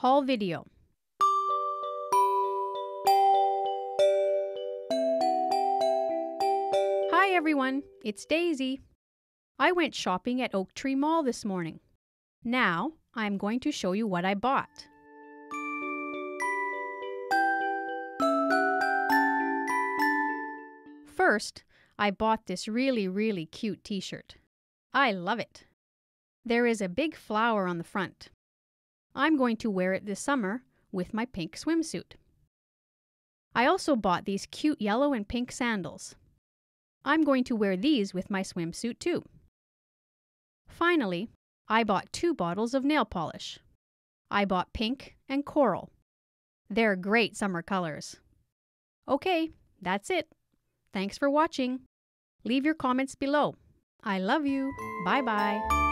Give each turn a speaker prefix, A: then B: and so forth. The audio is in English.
A: Haul video. Hi everyone, it's Daisy. I went shopping at Oak Tree Mall this morning. Now, I'm going to show you what I bought. First, I bought this really, really cute t shirt. I love it. There is a big flower on the front. I'm going to wear it this summer with my pink swimsuit. I also bought these cute yellow and pink sandals. I'm going to wear these with my swimsuit too. Finally, I bought two bottles of nail polish. I bought pink and coral. They're great summer colors. Okay, that's it. Thanks for watching. Leave your comments below. I love you. Bye bye.